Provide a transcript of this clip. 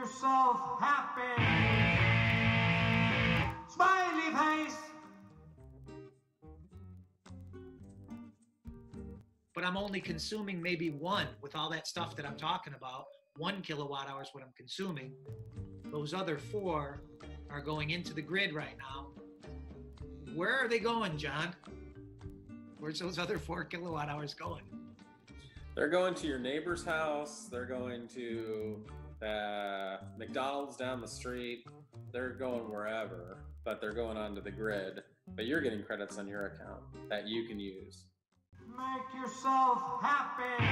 yourself happy. Smiley face. but I'm only consuming maybe one with all that stuff that I'm talking about. One kilowatt hour is what I'm consuming. Those other four are going into the grid right now. Where are they going, Jon? Where's those other four kilowatt hours going? They're going to your neighbor's house. They're going to uh, McDonald's down the street. They're going wherever, but they're going onto the grid. But you're getting credits on your account that you can use. Make yourself happy.